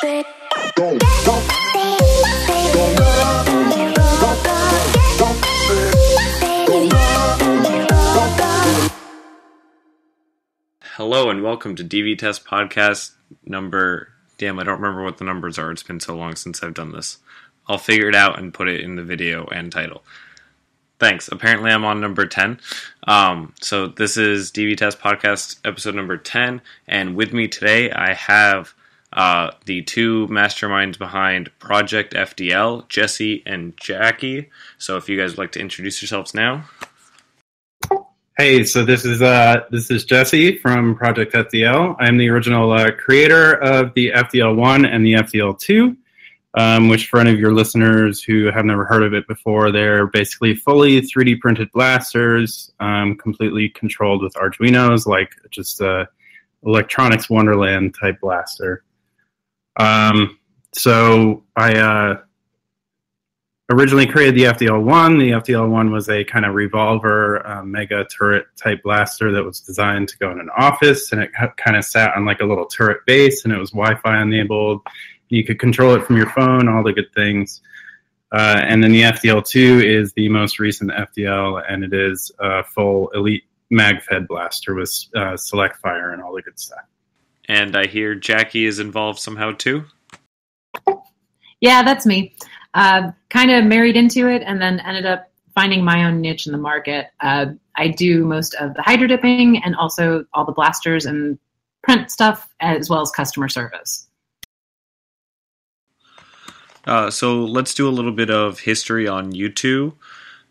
Hello and welcome to DV Test Podcast number. Damn, I don't remember what the numbers are. It's been so long since I've done this. I'll figure it out and put it in the video and title. Thanks. Apparently, I'm on number 10. Um, so, this is DV Test Podcast episode number 10. And with me today, I have uh, the two masterminds behind Project FDL, Jesse and Jackie. So, if you guys would like to introduce yourselves now. Hey, so this is uh, this is Jesse from Project FDL. I'm the original uh, creator of the FDL one and the FDL two, um, which for any of your listeners who have never heard of it before, they're basically fully 3D printed blasters, um, completely controlled with Arduino's, like just a electronics wonderland type blaster. Um, so I uh, originally created the FDL1. The FDL1 was a kind of revolver uh, mega turret type blaster that was designed to go in an office, and it kind of sat on like a little turret base, and it was Wi-Fi enabled. You could control it from your phone, all the good things. Uh, and then the FDL2 is the most recent FDL, and it is a full elite mag-fed blaster with uh, select fire and all the good stuff. And I hear Jackie is involved somehow too. Yeah, that's me uh, kind of married into it and then ended up finding my own niche in the market. Uh, I do most of the hydro dipping and also all the blasters and print stuff as well as customer service. Uh, so let's do a little bit of history on you two.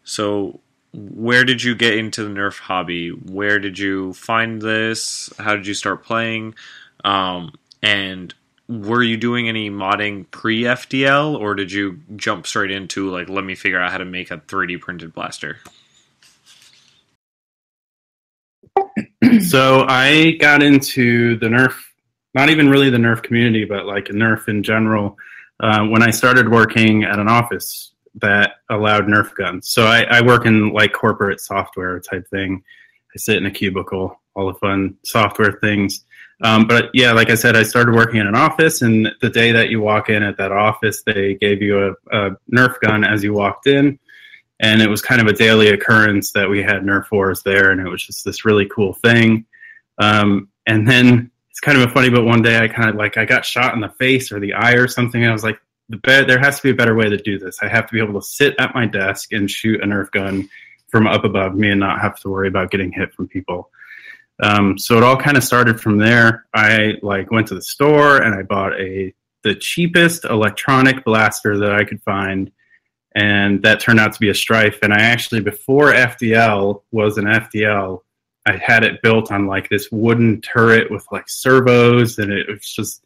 So, where did you get into the Nerf hobby? Where did you find this? How did you start playing? Um, and were you doing any modding pre FDL, or did you jump straight into like let me figure out how to make a 3D printed blaster? so I got into the Nerf, not even really the Nerf community, but like Nerf in general, uh, when I started working at an office that allowed Nerf guns. So I, I work in like corporate software type thing. I sit in a cubicle, all the fun software things. Um, but yeah, like I said, I started working in an office, and the day that you walk in at that office, they gave you a, a Nerf gun as you walked in, and it was kind of a daily occurrence that we had Nerf wars there, and it was just this really cool thing. Um, and then it's kind of a funny, but one day I kind of like I got shot in the face or the eye or something, and I was like, the be- there has to be a better way to do this. I have to be able to sit at my desk and shoot a Nerf gun from up above me and not have to worry about getting hit from people. Um, so it all kind of started from there. I like went to the store and I bought a the cheapest electronic blaster that I could find, and that turned out to be a Strife. And I actually before FDL was an FDL, I had it built on like this wooden turret with like servos, and it was just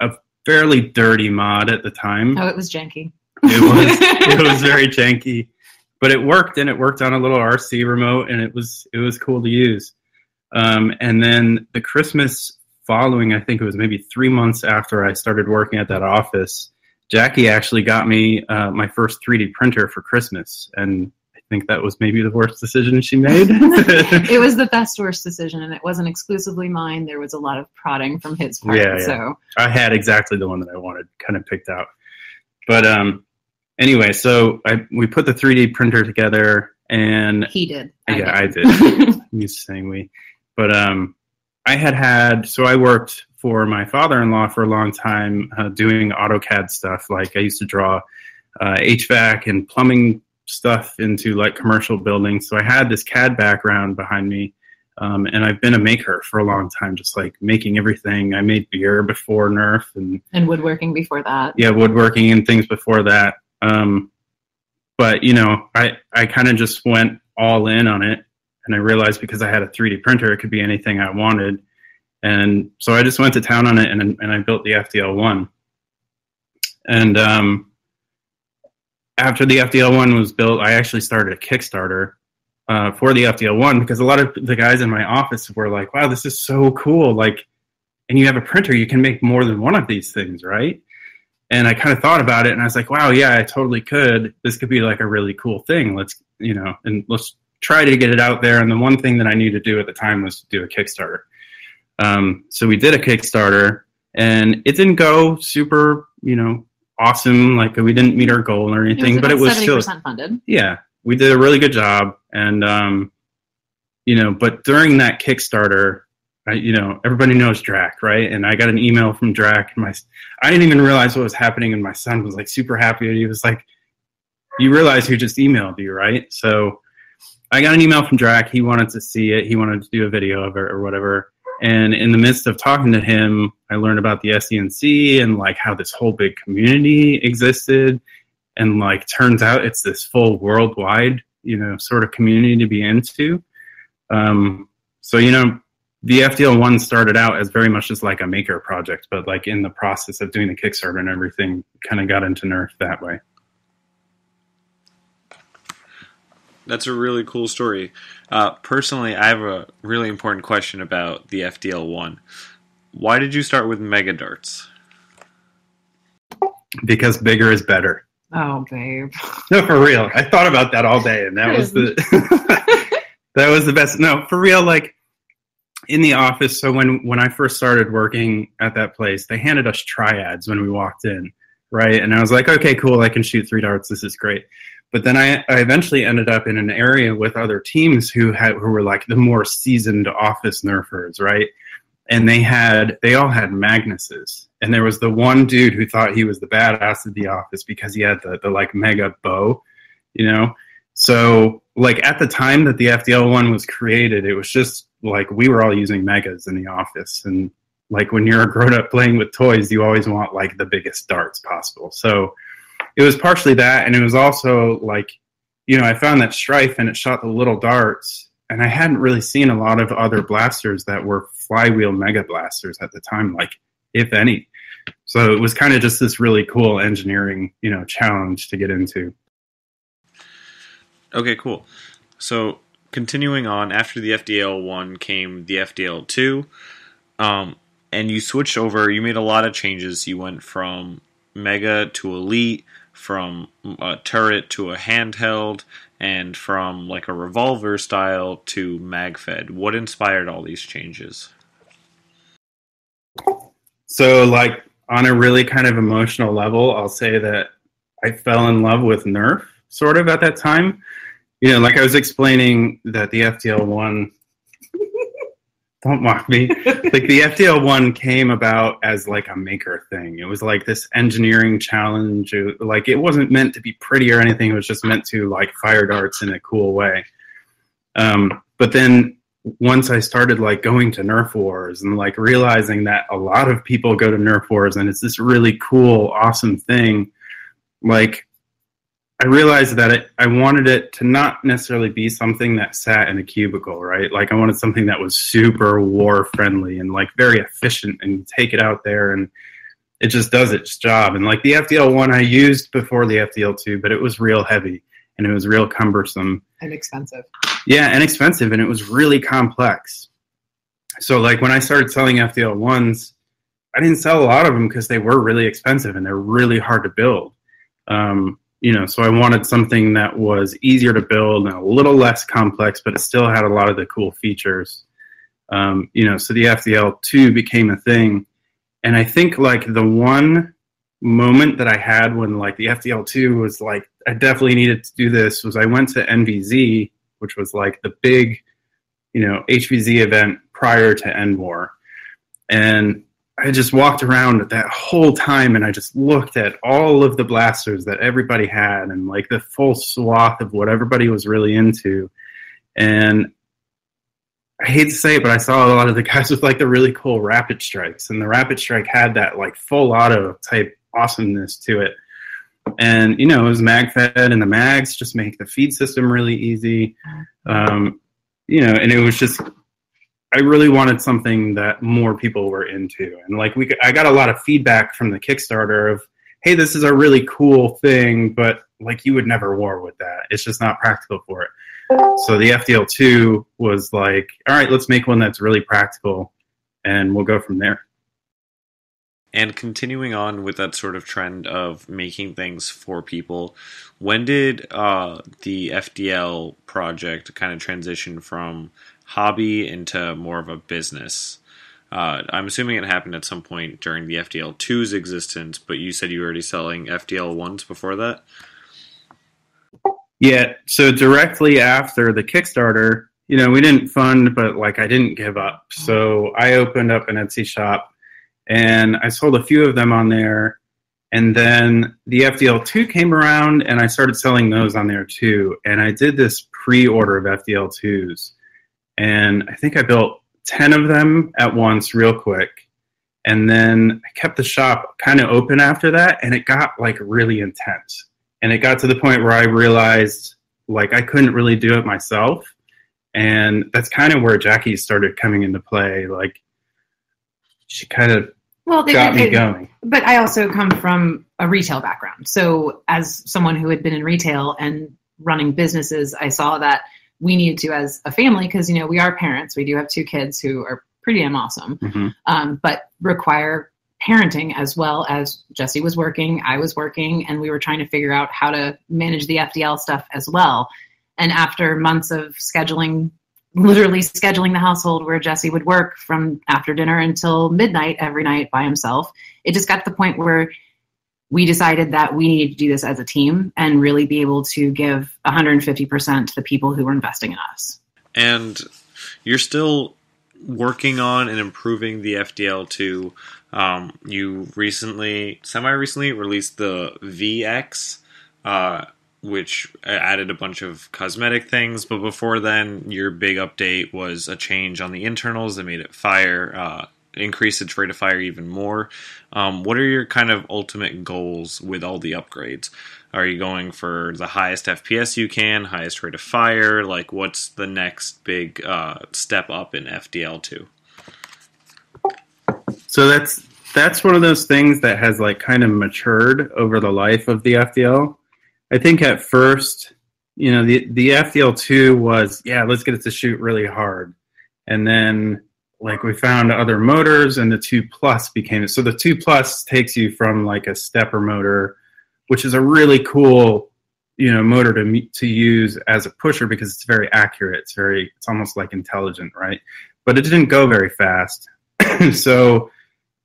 a fairly dirty mod at the time. Oh, it was janky. It was it was very janky, but it worked, and it worked on a little RC remote, and it was it was cool to use. Um, and then the Christmas following, I think it was maybe three months after I started working at that office, Jackie actually got me uh, my first 3D printer for Christmas. And I think that was maybe the worst decision she made. it was the best worst decision, and it wasn't exclusively mine. There was a lot of prodding from his part. Yeah, yeah. So I had exactly the one that I wanted, kind of picked out. But um, anyway, so I, we put the 3D printer together, and he did. I yeah, did. I did. To saying we. But um, I had had so I worked for my father-in-law for a long time uh, doing AutoCAD stuff. Like I used to draw uh, HVAC and plumbing stuff into like commercial buildings. So I had this CAD background behind me. Um, and I've been a maker for a long time, just like making everything. I made beer before Nerf and and woodworking before that. Yeah, woodworking and things before that. Um, but you know, I I kind of just went all in on it, and I realized because I had a 3D printer, it could be anything I wanted. And so I just went to town on it and, and I built the FDL1. And um, after the FDL1 was built, I actually started a Kickstarter uh, for the FDL1 because a lot of the guys in my office were like, wow, this is so cool. Like, and you have a printer, you can make more than one of these things, right? And I kind of thought about it and I was like, wow, yeah, I totally could. This could be like a really cool thing. Let's, you know, and let's try to get it out there. And the one thing that I needed to do at the time was to do a Kickstarter. Um, so we did a Kickstarter, and it didn't go super, you know, awesome. Like we didn't meet our goal or anything, but it was still funded. Yeah, we did a really good job, and um, you know, but during that Kickstarter, I, you know, everybody knows Drac, right? And I got an email from Drac, and my, I didn't even realize what was happening, and my son was like super happy. He was like, "You realize who just emailed you, right?" So I got an email from Drac. He wanted to see it. He wanted to do a video of it or whatever. And in the midst of talking to him, I learned about the SCNC and like how this whole big community existed. And like turns out it's this full worldwide, you know, sort of community to be into. Um, so, you know, the FDL one started out as very much just like a maker project, but like in the process of doing the Kickstarter and everything, kind of got into Nerf that way. That's a really cool story. Uh, personally, I have a really important question about the FDL one. Why did you start with Mega Darts? Because bigger is better. Oh, babe. No, for real. I thought about that all day, and that was the that was the best. No, for real. Like in the office. So when when I first started working at that place, they handed us triads when we walked in, right? And I was like, okay, cool. I can shoot three darts. This is great. But then I, I eventually ended up in an area with other teams who had who were like the more seasoned office nerfers, right? And they had they all had Magnuses. And there was the one dude who thought he was the badass of the office because he had the, the like mega bow, you know? So like at the time that the FDL one was created, it was just like we were all using megas in the office and like when you're a grown up playing with toys, you always want like the biggest darts possible. So it was partially that, and it was also like, you know, I found that Strife and it shot the little darts, and I hadn't really seen a lot of other blasters that were flywheel mega blasters at the time, like if any. So it was kind of just this really cool engineering, you know, challenge to get into. Okay, cool. So continuing on, after the FDL one came the FDL two, um, and you switched over. You made a lot of changes. You went from Mega to Elite, from a turret to a handheld and from like a revolver style to magfed. What inspired all these changes? So like on a really kind of emotional level i'll say that i fell in love with nerf sort of at that time. You know like i was explaining that the ftl one don't mock me. like the FDL one came about as like a maker thing. It was like this engineering challenge. Like it wasn't meant to be pretty or anything. It was just meant to like fire darts in a cool way. Um, but then once I started like going to Nerf wars and like realizing that a lot of people go to Nerf wars and it's this really cool, awesome thing. Like I realized that it, I wanted it to not necessarily be something that sat in a cubicle, right? Like I wanted something that was super war friendly and like very efficient and take it out there and it just does its job. And like the FDL one I used before the FDL two, but it was real heavy and it was real cumbersome and expensive. Yeah, and expensive, and it was really complex. So like when I started selling FDL ones, I didn't sell a lot of them because they were really expensive and they're really hard to build. Um, you know, so I wanted something that was easier to build and a little less complex, but it still had a lot of the cool features. Um, you know, so the FDL two became a thing, and I think like the one moment that I had when like the FDL two was like I definitely needed to do this was I went to NVZ, which was like the big, you know, HVZ event prior to EndWar, and I just walked around that whole time and I just looked at all of the blasters that everybody had and like the full swath of what everybody was really into. And I hate to say it, but I saw a lot of the guys with like the really cool rapid strikes, and the rapid strike had that like full auto type awesomeness to it. And you know, it was mag fed, and the mags just make the feed system really easy. Um, you know, and it was just I really wanted something that more people were into, and like we, I got a lot of feedback from the Kickstarter of, "Hey, this is a really cool thing, but like you would never war with that. It's just not practical for it." So the FDL two was like, "All right, let's make one that's really practical, and we'll go from there." And continuing on with that sort of trend of making things for people, when did uh, the FDL project kind of transition from hobby into more of a business. Uh, I'm assuming it happened at some point during the FDL 2's existence, but you said you were already selling FDL 1s before that? Yeah, so directly after the Kickstarter, you know, we didn't fund, but like I didn't give up. So I opened up an Etsy shop and I sold a few of them on there. And then the FDL2 came around and I started selling those on there too. And I did this pre order of FDL2s. And I think I built 10 of them at once, real quick. And then I kept the shop kind of open after that. And it got like really intense. And it got to the point where I realized like I couldn't really do it myself. And that's kind of where Jackie started coming into play. Like she kind of well, they, got me going. but I also come from a retail background. So, as someone who had been in retail and running businesses, I saw that we needed to, as a family, because you know we are parents. We do have two kids who are pretty damn awesome, Mhm. um, but require parenting as well as Jesse was working, I was working, and we were trying to figure out how to manage the FDL stuff as well. And after months of scheduling, literally scheduling the household where Jesse would work from after dinner until midnight every night by himself, it just got to the point where we decided that we needed to do this as a team and really be able to give 150% to the people who were investing in us. And you're still working on and improving the FDL2. Um, you recently, semi recently, released the VX, uh, which added a bunch of cosmetic things. But before then, your big update was a change on the internals that made it fire, uh, increase its rate of fire even more. Um, what are your kind of ultimate goals with all the upgrades? Are you going for the highest FPS you can, highest rate of fire? Like, what's the next big uh, step up in FDL2? So that's that's one of those things that has like kind of matured over the life of the FDL. I think at first, you know, the the FDL two was yeah, let's get it to shoot really hard, and then like we found other motors, and the two plus became so the two plus takes you from like a stepper motor, which is a really cool you know motor to to use as a pusher because it's very accurate. It's very it's almost like intelligent, right? But it didn't go very fast, so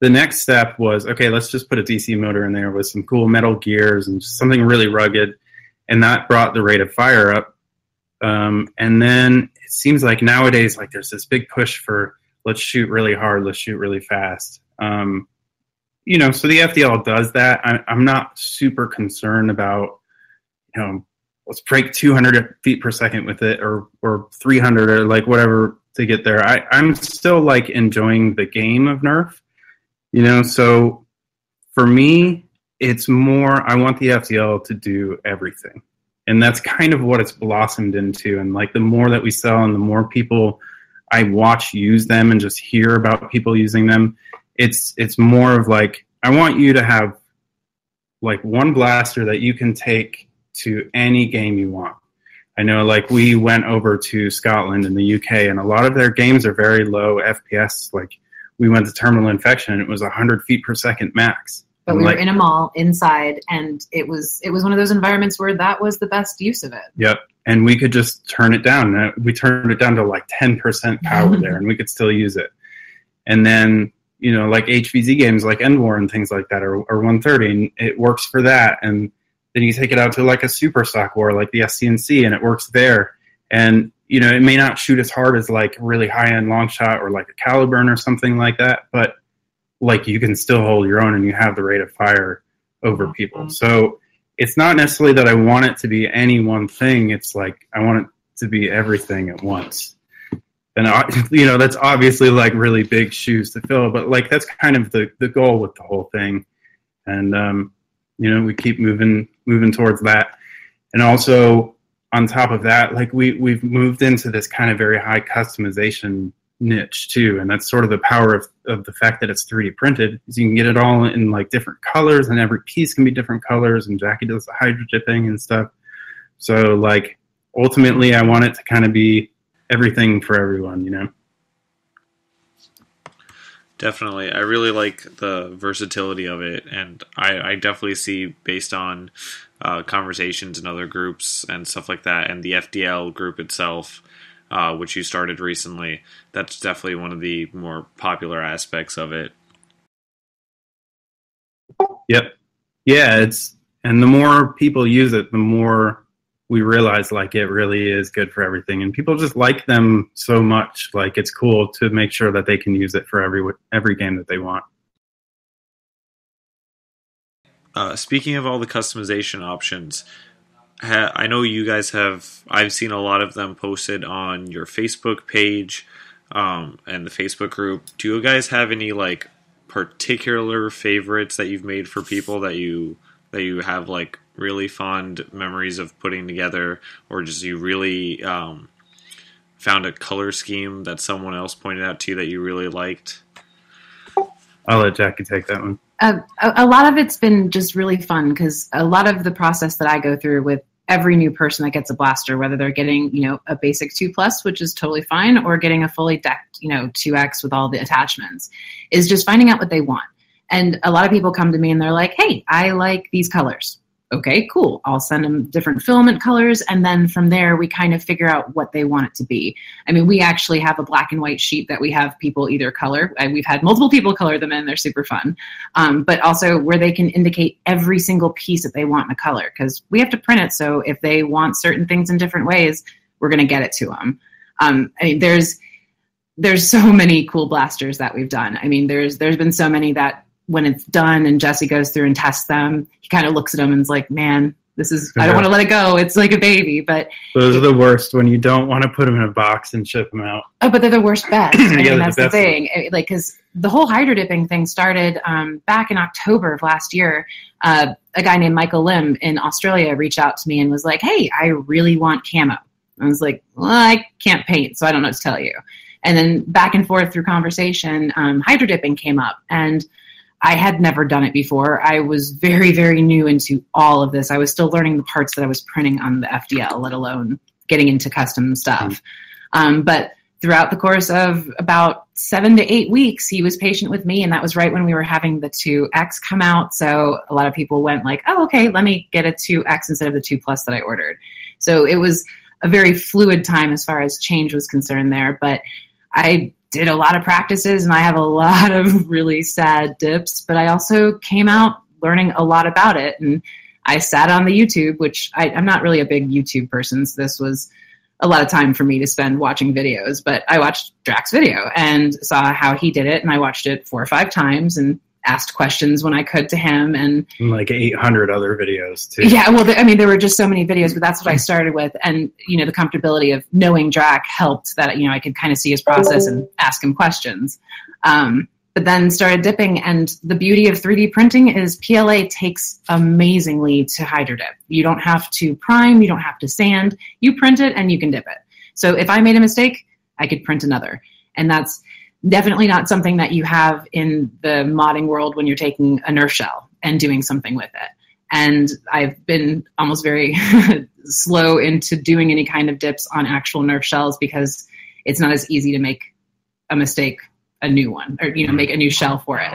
the next step was okay let's just put a dc motor in there with some cool metal gears and something really rugged and that brought the rate of fire up um, and then it seems like nowadays like there's this big push for let's shoot really hard let's shoot really fast um, you know so the fdl does that I, i'm not super concerned about you know let's break 200 feet per second with it or or 300 or like whatever to get there I, i'm still like enjoying the game of nerf you know, so for me, it's more I want the FDL to do everything. And that's kind of what it's blossomed into. And like the more that we sell and the more people I watch use them and just hear about people using them, it's it's more of like I want you to have like one blaster that you can take to any game you want. I know like we went over to Scotland in the UK and a lot of their games are very low FPS like we went to terminal infection and it was 100 feet per second max But we like, were in a mall inside, and it was it was one of those environments where that was the best use of it. Yep. And we could just turn it down. Uh, We turned it down to like 10% power there and we could still use it. And then, you know, like HVZ games like End War and things like that or, or 130, and it works for that. And then you take it out to like a super stock war like the SCNC and it works there. And, you know, it may not shoot as hard as like really high end long shot or like a Caliburn or something like that, but like you can still hold your own and you have the rate of fire over people. So it's not necessarily that I want it to be any one thing. It's like I want it to be everything at once. And I- you know that's obviously like really big shoes to fill, but like that's kind of the the goal with the whole thing. And um, you know we keep moving moving towards that. And also on top of that, like we we've moved into this kind of very high customization niche too, and that's sort of the power of of the fact that it's 3D printed. Is you can get it all in like different colors, and every piece can be different colors. And Jackie does the hydro dipping and stuff. So like ultimately, I want it to kind of be everything for everyone, you know. Definitely. I really like the versatility of it, and I, I definitely see, based on uh, conversations in other groups and stuff like that, and the FDL group itself, uh, which you started recently. That's definitely one of the more popular aspects of it. Yep. Yeah, it's and the more people use it, the more we realize like it really is good for everything and people just like them so much like it's cool to make sure that they can use it for every every game that they want uh, speaking of all the customization options ha- i know you guys have i've seen a lot of them posted on your facebook page um, and the facebook group do you guys have any like particular favorites that you've made for people that you that you have like really fond memories of putting together, or just you really um, found a color scheme that someone else pointed out to you that you really liked? I'll let Jackie take that one. Uh, a, a lot of it's been just really fun because a lot of the process that I go through with every new person that gets a blaster, whether they're getting, you know, a basic two plus, which is totally fine, or getting a fully decked, you know, two X with all the attachments, is just finding out what they want. And a lot of people come to me and they're like, hey, I like these colors. Okay, cool. I'll send them different filament colors. And then from there, we kind of figure out what they want it to be. I mean, we actually have a black and white sheet that we have people either color. We've had multiple people color them in, they're super fun. Um, but also where they can indicate every single piece that they want in a color because we have to print it. So if they want certain things in different ways, we're going to get it to them. Um, I mean, there's there's so many cool blasters that we've done. I mean, there's there's been so many that when it's done and Jesse goes through and tests them, he kind of looks at them and is like, man, this is, I don't want to let it go. It's like a baby, but those are the worst when you don't want to put them in a box and ship them out. Oh, but they're the worst bet. I mean, that's the, the thing. It, like, cause the whole hydro dipping thing started um, back in October of last year. Uh, a guy named Michael Lim in Australia reached out to me and was like, Hey, I really want camo. I was like, well, I can't paint, so I don't know what to tell you. And then back and forth through conversation, um, hydro dipping came up and I had never done it before. I was very, very new into all of this. I was still learning the parts that I was printing on the FDL, let alone getting into custom stuff. Um, but throughout the course of about seven to eight weeks, he was patient with me, and that was right when we were having the 2X come out. So a lot of people went like, "Oh, okay, let me get a 2X instead of the 2 Plus that I ordered." So it was a very fluid time as far as change was concerned there. But I did a lot of practices and I have a lot of really sad dips, but I also came out learning a lot about it. And I sat on the YouTube, which I, am not really a big YouTube person, so this was a lot of time for me to spend watching videos. But I watched Drac's video and saw how he did it, and I watched it four or five times and asked questions when I could to him and like 800 other videos too. Yeah, well, I mean, there were just so many videos, but that's what I started with. And, you know, the comfortability of knowing Drac helped that, you know, I could kind of see his process and ask him questions. Um, but then started dipping. And the beauty of 3D printing is PLA takes amazingly to hydro dip. You don't have to prime, you don't have to sand. You print it and you can dip it. So if I made a mistake, I could print another. And that's definitely not something that you have in the modding world when you're taking a Nerf shell and doing something with it. And I've been almost very slow into doing any kind of dips on actual Nerf shells because it's not as easy to make a mistake, a new one, or you know, make a new shell for it.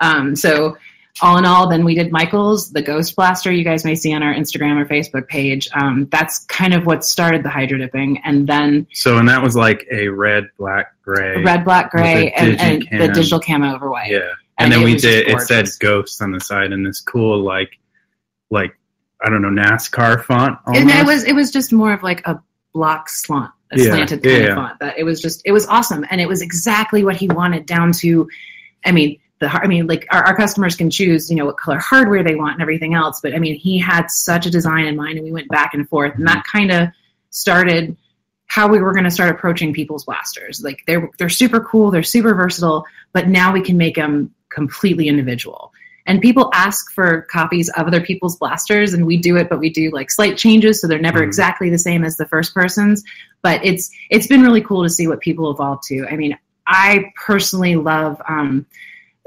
Um, so all in all, then we did Michael's, the Ghost Blaster you guys may see on our Instagram or Facebook page. Um, that's kind of what started the hydro dipping. And then. So, and that was like a red, black, gray. Red, black, gray, and, and the digital camo over white. Yeah. And, and then we did, it said Ghost on the side in this cool, like, like, I don't know, NASCAR font. Almost. And it was, it was just more of like a block slant, a yeah. slanted kind yeah, of font. That it was just, it was awesome. And it was exactly what he wanted down to, I mean, the I mean, like our, our customers can choose, you know, what color hardware they want and everything else. But I mean, he had such a design in mind, and we went back and forth, and that kind of started how we were going to start approaching people's blasters. Like they're they're super cool, they're super versatile, but now we can make them completely individual. And people ask for copies of other people's blasters, and we do it, but we do like slight changes, so they're never mm exactly the same as the first person's. But it's it's been really cool to see what people evolve to. I mean, I personally love. Um,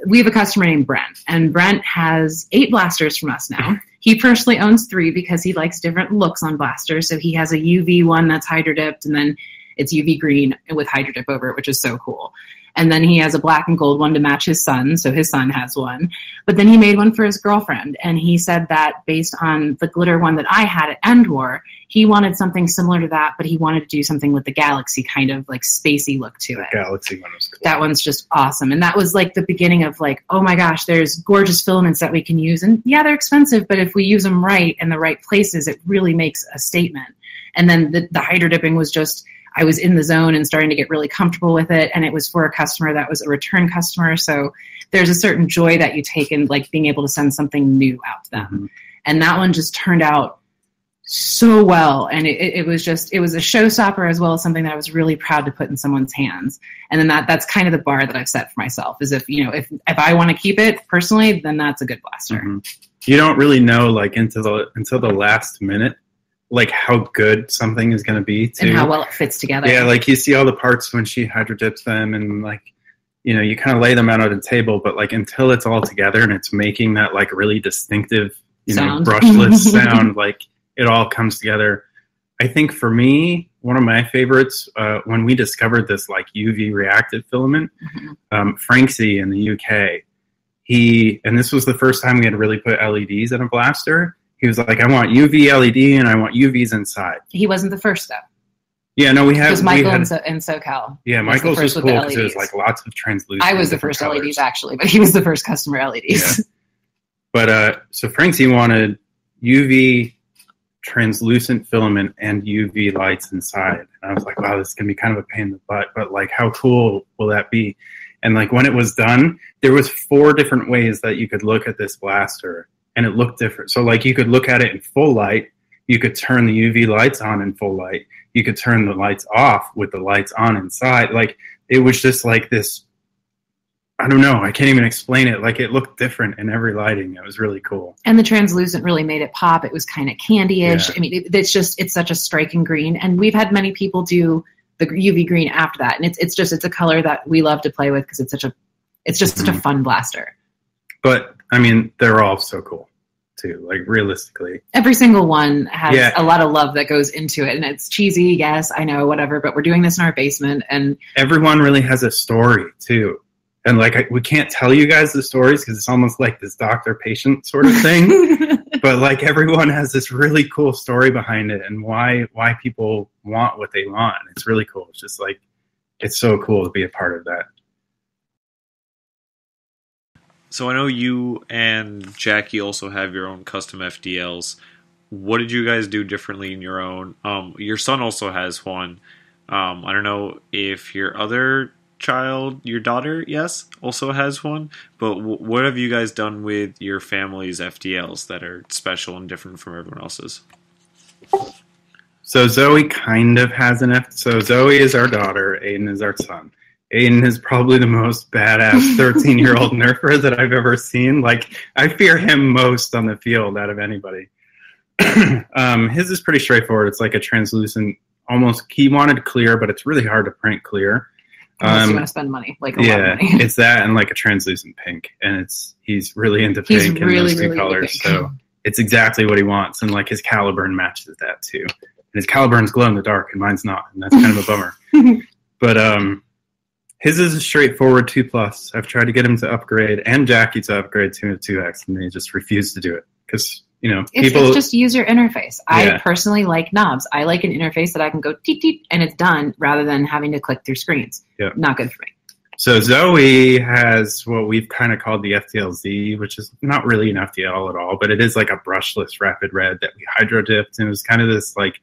we have a customer named Brent, and Brent has eight blasters from us now. He personally owns three because he likes different looks on blasters. So he has a UV one that's hydro dipped, and then it's UV green with hydro dip over it, which is so cool. And then he has a black and gold one to match his son, so his son has one. But then he made one for his girlfriend, and he said that based on the glitter one that I had at End War, he wanted something similar to that, but he wanted to do something with the galaxy kind of like spacey look to it. Galaxy one was cool. That one's just awesome. And that was like the beginning of like, oh my gosh, there's gorgeous filaments that we can use. And yeah, they're expensive, but if we use them right in the right places, it really makes a statement. And then the, the hydro dipping was just, I was in the zone and starting to get really comfortable with it. And it was for a customer that was a return customer. So there's a certain joy that you take in like being able to send something new out to them. Mhm. And that one just turned out so well. And it, it was just, it was a showstopper as well as something that I was really proud to put in someone's hands. And then that, that's kind of the bar that I've set for myself is if, you know, if, if I want to keep it personally, then that's a good blaster. Mhm. You don't really know like into the until the last minute, like how good something is going to be. Too. And how well it fits together. Yeah, like you see all the parts when she hydro dips them, and like you know you kind of lay them out on the table, but like until it's all together and it's making that like really distinctive, you Sound. know, brushless sound, like it all comes together. I think for me, one of my favorites uh, when we discovered this like UV reactive filament, Mhm. um, in the UK, he and this was the first time we had really put LEDs in a blaster. He was like, "I want UV LED and I want UVs inside." He wasn't the first though. Yeah, no, we had Because Michael had in, so- in SoCal. yeah, was Michael's was first with cool because was like lots of translucent. I was the first colors. LEDs actually, but he was the first customer LEDs. Yeah. But uh, so Franksy wanted UV translucent filament and UV lights inside, and I was like, wow, this is gonna be kind of a pain in the butt, but like, how cool will that be? And like when it was done, there was four different ways that you could look at this blaster, and it looked different. So like you could look at it in full light, you could turn the UV lights on in full light, you could turn the lights off with the lights on inside. Like it was just like this. I don't know. I can't even explain it. Like it looked different in every lighting. It was really cool. and the translucent really made it pop. It was kind of candy-ish. Yeah. I mean, it, it's just it's such a striking green, and we've had many people do the UV green after that, and it's it's just it's a color that we love to play with because it's such a it's just such a Mhm. fun blaster. But I mean, they're all so cool too. Like realistically, Every single one has Yeah. a lot of love that goes into it, and it's cheesy, yes, I know, whatever. But we're doing this in our basement, and everyone really has a story too. And like, I, we can't tell you guys the stories because it's almost like this doctor-patient sort of thing. but like, everyone has this really cool story behind it, and why why people want what they want. It's really cool. It's just like, it's so cool to be a part of that. So I know you and Jackie also have your own custom FDLs. What did you guys do differently in your own? Um, your son also has one. Um, I don't know if your other child, your daughter, yes, also has one. But w- what have you guys done with your family's FDLs that are special and different from everyone else's? So Zoe kind of has an F. So Zoe is our daughter. Aiden is our son. Aiden is probably the most badass 13 year old nerfer that I've ever seen. Like, I fear him most on the field out of anybody. um, his is pretty straightforward. It's like a translucent, almost, he wanted clear, but it's really hard to print clear. unless you Um, want to spend money, like yeah, money. it's that and like a translucent pink. And it's, he's really into He's pink and really, those two really colors. So it's exactly what he wants. And like his Caliburn matches that too. And his Caliburn's glow in the dark and mine's not. And that's kind of a bummer. but um, his is a straightforward two plus. I've tried to get him to upgrade and Jackie to upgrade to a two X, and they just refuse to do it because you know It's, people. it's just user interface. I personally like knobs. I like an interface that I can go teet teet and it's done rather than having to click through screens. Yeah. Not good for me. so Zoe has what we've kind of called the FDLZ, which is not really an FDL at all, but it is like a brushless rapid red that we hydro dipped, and it was kind of this like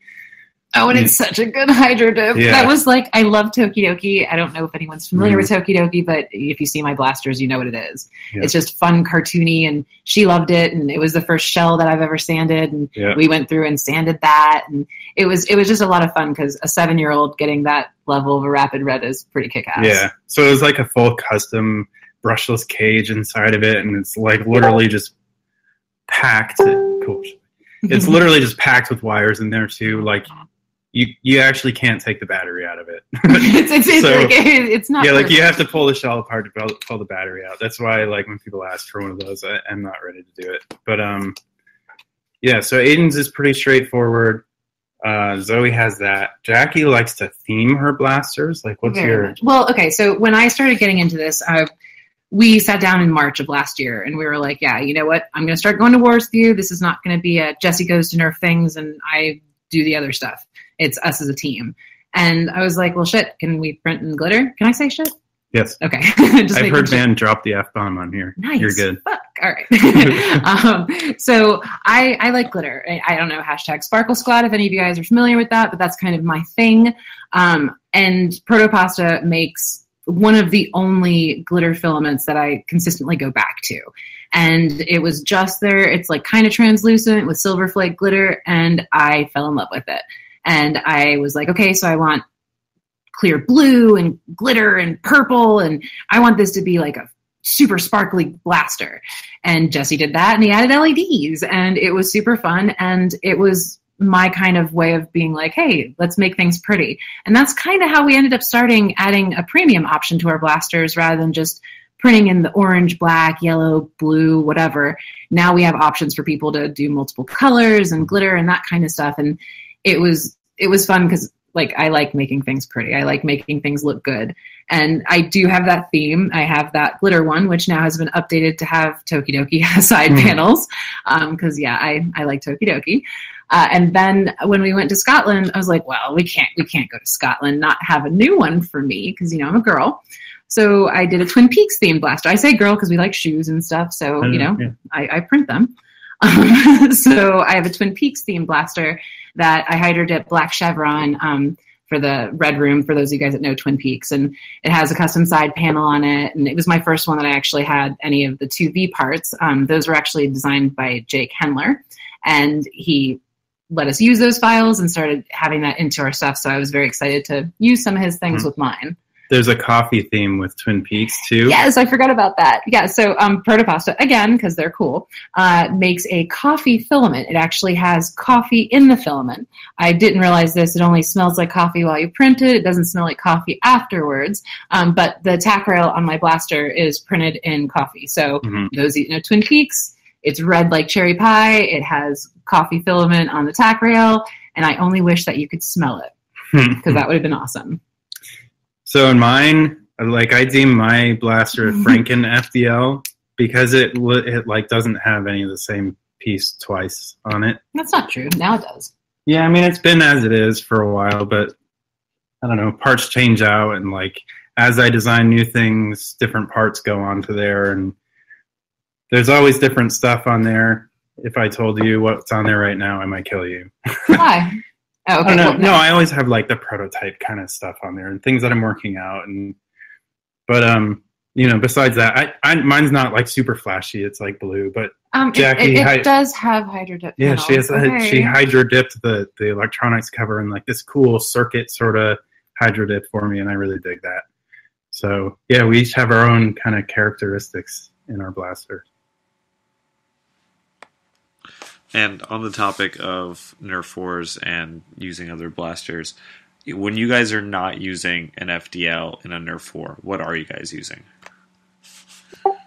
Oh, and it's such a good hydro dip. Yeah. That was like I love Tokidoki. I don't know if anyone's familiar Mhm. with Tokidoki, but if you see my blasters, you know what it is. Yeah. It's just fun, cartoony, and she loved it. And it was the first shell that I've ever sanded, and yeah. we went through and sanded that, and it was it was just a lot of fun because a seven year old getting that level of a rapid red is pretty kick ass. Yeah. So it was like a full custom brushless cage inside of it, and it's like literally just packed. Cool. It's literally just packed with wires in there too. Like you, you actually can't take the battery out of it. it's it's, it's, So- like, it's not yeah, like you have to pull the shell apart to pull, pull the battery out. That's why, like, when people ask for one of those, I, I'm not ready to do it. But um, yeah. So Aiden's is pretty straightforward. Uh, Zoe has that. Jackie likes to theme her blasters. Like, what's Very your? Well, okay. So when I started getting into this, uh, we sat down in March of last year and we were like, yeah, you know what? I'm going to start going to wars with you. This is not going to be a Jesse goes to nerf things and I do the other stuff. It's us as a team. And I was like, well, shit, can we print in glitter? Can I say shit? Yes, Okay. I've heard sure. Van drop the f bomb on here. Nice. You're good. Fuck. All right. um, so I, I like glitter. I, I don't know hashtag Sparkle Squad if any of you guys are familiar with that, but that's kind of my thing. Um, and Protopasta makes one of the only glitter filaments that I consistently go back to. And it was just there. It's like kind of translucent with silver flake glitter, and I fell in love with it. And I was like, okay, so I want clear blue and glitter and purple, and I want this to be like a super sparkly blaster. And Jesse did that and he added LEDs and it was super fun. And it was my kind of way of being like, hey, let's make things pretty. And that's kind of how we ended up starting adding a premium option to our blasters rather than just printing in the orange, black, yellow, blue, whatever. Now we have options for people to do multiple colors and glitter and that kind of stuff. And it was it was fun because like I like making things pretty. I like making things look good. And I do have that theme. I have that glitter one, which now has been updated to have Tokidoki side Mhm. panels. Because yeah, I, I like Tokidoki. Uh, and then when we went to Scotland, I was like, well, we can't we can't go to Scotland not have a new one for me because you know I'm a girl. So I did a Twin Peaks themed blaster. I say girl because we like shoes and stuff. So you know, Yeah. I, I print them. Um, so I have a Twin Peaks themed blaster that I hydro dip black chevron um, for the red room. For those of you guys that know Twin Peaks, and it has a custom side panel on it. And it was my first one that I actually had any of the two V parts. Um, those were actually designed by Jake Henler, and he let us use those files and started having that into our stuff. So I was very excited to use some of his things Hmm. with mine. There's a coffee theme with Twin Peaks too. Yes, I forgot about that. Yeah, so um, Protopasta, again, because they're cool, uh, makes a coffee filament. It actually has coffee in the filament. I didn't realize this. It only smells like coffee while you print it. It doesn't smell like coffee afterwards. Um, but the tac rail on my blaster is printed in coffee. So Mhm. those you know Twin Peaks, it's red like cherry pie. It has coffee filament on the tac rail, and I only wish that you could smell it because that would have been awesome. So in mine, like I deem my blaster a Franken FDL because it it like doesn't have any of the same piece twice on it. That's not true. Now it does. Yeah, I mean it's been as it is for a while, but I don't know, parts change out and like as I design new things, different parts go onto there and there's always different stuff on there. If I told you what's on there right now, I might kill you. Why? Oh, okay. Oh, no, well, no, I always have like the prototype kind of stuff on there and things that I'm working out. And but um, you know, besides that, I, I mine's not like super flashy. It's like blue, but Um, it- Jackie, it, it, hi- does have hydro dip. yeah, she has panels. a, she hydro dipped the the electronics cover in like this cool circuit sort of hydro dip for me, and I really dig that. So yeah, we each have our own kind of characteristics in our blaster. And on the topic of Nerf wars and using other blasters, when you guys are not using an FDL in a Nerf war, what are you guys using? Want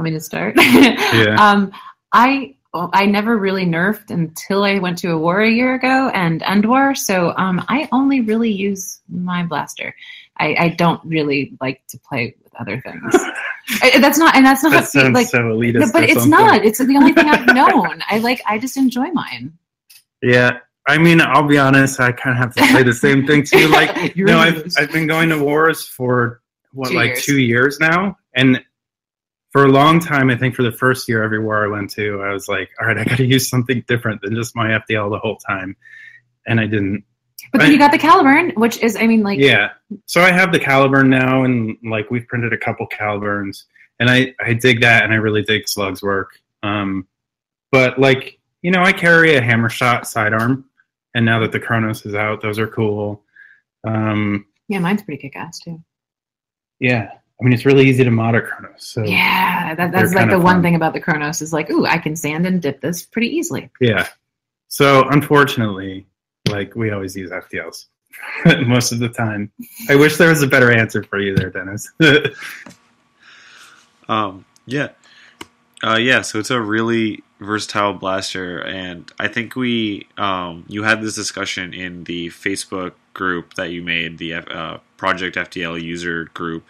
me to start? Yeah. Um, I I never really nerfed until I went to a war a year ago and end war. So um, I only really use my blaster. I, I don't really like to play with other things. I- that's not, and that's not That sounds like. so elitist. No, but it's something. not. It's the only thing I've known. I like. I just enjoy mine. Yeah, I mean, I'll be honest. I kind of have to say the same thing too. Like, You're no, one of I've. I've been going to wars for what, Two like years. two years now, and for a long time, I think for the first year, every war I went to, I was like, all right, I got to use something different than just my FDL the whole time, and I didn't. But then you got the Caliburn, which is, I mean, like, Yeah, so I have the Caliburn now, and like we've printed a couple Caliburns, and I I dig that, and I really dig Slug's work. Um, but like you know, I carry a hammer shot sidearm, and now that the Kronos is out, those are cool. Um, yeah, mine's pretty kick ass too. yeah, I mean it's really easy to mod a Kronos. So Yeah, that, that's like the one fun. thing about the Kronos is like, ooh, I can sand and dip this pretty easily. yeah. So unfortunately, like we always use FDLs most of the time. I wish there was a better answer for you there, Dennis. Um, yeah, uh, yeah. So it's a really versatile blaster, and I think we um, you had this discussion in the Facebook group that you made, the uh, Project FDL user group,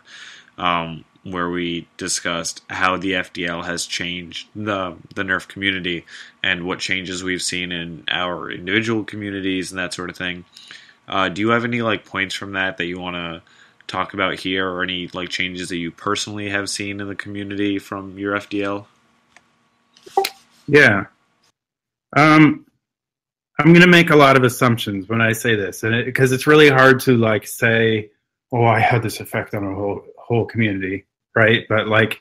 um, where we discussed how the FDL has changed the the Nerf community and what changes we've seen in our individual communities and that sort of thing. Uh, do you have any like points from that that you want to talk about here, or any like changes that you personally have seen in the community from your FDL? Yeah. Um, I'm going to make a lot of assumptions when I say this, and because it, it's really hard to like say, "Oh, I had this effect on a whole whole community," right? But like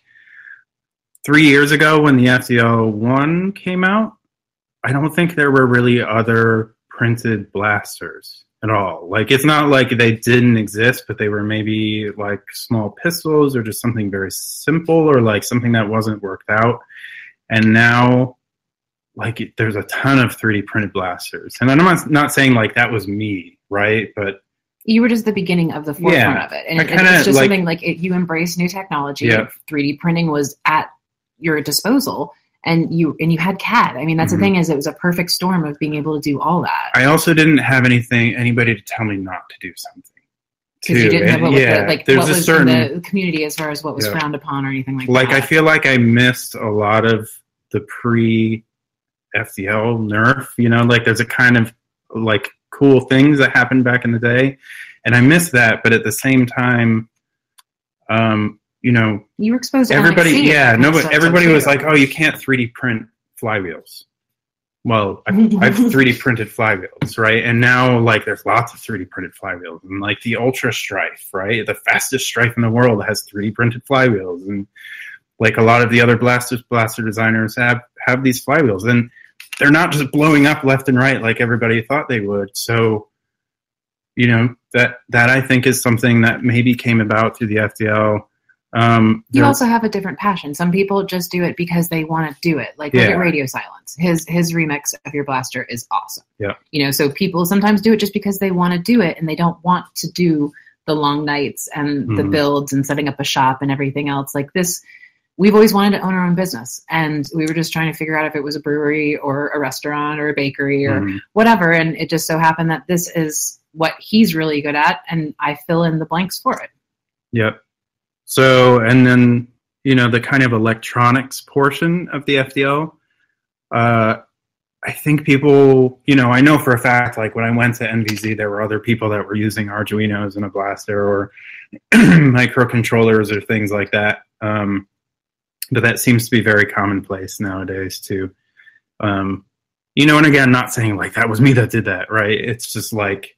three years ago, when the FDL one came out, I don't think there were really other printed blasters at all. Like it's not like they didn't exist, but they were maybe like small pistols or just something very simple or like something that wasn't worked out. And now like there's a ton of 3D printed blasters. And I'm not not saying like that was me, right? But you were just the beginning of the forefront Yeah. of it, and it, kinda, it's just like- something like it, you embrace new technology. Yeah. 3D printing was at your disposal, and you and you had CAD. I mean, that's Mhm. the thing is, it was a perfect storm of being able to do all that I also didn't have anything anybody to tell me not to do something. because you didn't And, what was yeah, the, like there's what a was certain in the community as far as what was Yeah. frowned upon or anything like, like that. I feel like I missed a lot of the pre FDL nerf. You know, like there's a kind of like cool things that happened back in the day, and I miss that. But at the same time, um, you know, you were exposed. everybody, yeah, and no, so- but so everybody was like, "Oh, you can't 3D print flywheels." Well, I've, I've 3D printed flywheels, right? And now, like, there's lots of 3D printed flywheels, and like the Ultra Strife, right? The fastest Strife in the world has 3D printed flywheels, and like a lot of the other blasters, blaster designers have have these flywheels, and they're not just blowing up left and right like everybody thought they would. So, you know, that that I think is something that maybe came about through the FDL. Um, You also have a different passion. Some people just do it because they want to do it. Like look at Radio Silence. His his remix of your blaster is awesome. Yeah. You know, so people sometimes do it just because they want to do it and they don't want to do the long nights and the Mhm. builds and setting up a shop and everything else. Like this we've always wanted to own our own business and we were just trying to figure out if it was a brewery or a restaurant or a bakery or Mhm. whatever and it just so happened that this is what he's really good at and I fill in the blanks for it. Yep. So, and then, you know, the kind of electronics portion of the FDL, uh, I think people, you know, I know for a fact, like when I went to NVZ, there were other people that were using Arduinos and a blaster or microcontrollers or things like that. Um, but that seems to be very commonplace nowadays too. Um, you know, and again, not saying like that was me that did that, right? It's just like,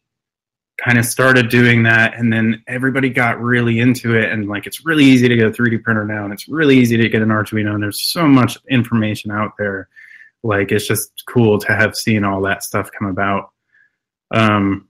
kind of started doing that and then everybody got really into it and like it's really easy to get a 3d printer now and it's really easy to get an arduino and there's so much information out there like it's just cool to have seen all that stuff come about um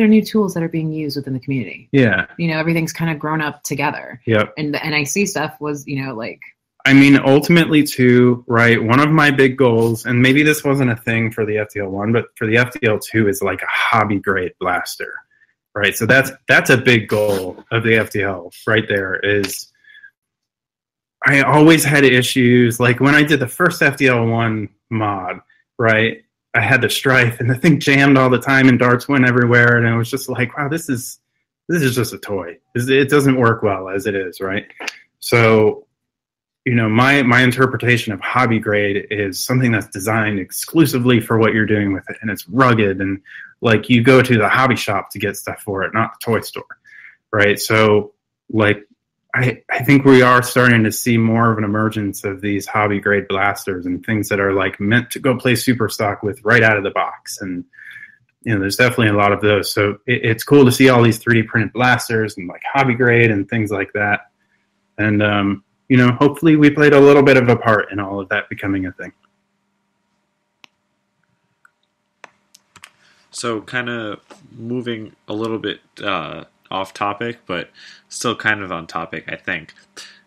There are new tools that are being used within the community. yeah you know everything's kind of grown up together yep and the nic stuff was you know like i mean ultimately too right one of my big goals and maybe this wasn't a thing for the FDL1 but for the FDL2 is like a hobby grade blaster right so that's that's a big goal of the FDL right there is I always had issues like when I did the first FDL1 mod, right? I had the strife and the thing jammed all the time and darts went everywhere and I was just like, wow, this is this is just a toy. It doesn't work well as it is, right? So, you know, my my interpretation of hobby grade is something that's designed exclusively for what you're doing with it and it's rugged and like you go to the hobby shop to get stuff for it, not the toy store. Right? So, like I, I think we are starting to see more of an emergence of these hobby grade blasters and things that are like meant to go play super stock with right out of the box. And, you know, there's definitely a lot of those. So it, it's cool to see all these 3D printed blasters and like hobby grade and things like that. And, um, you know, hopefully we played a little bit of a part in all of that becoming a thing. So, kind of moving a little bit uh, off topic, but still kind of on topic, I think.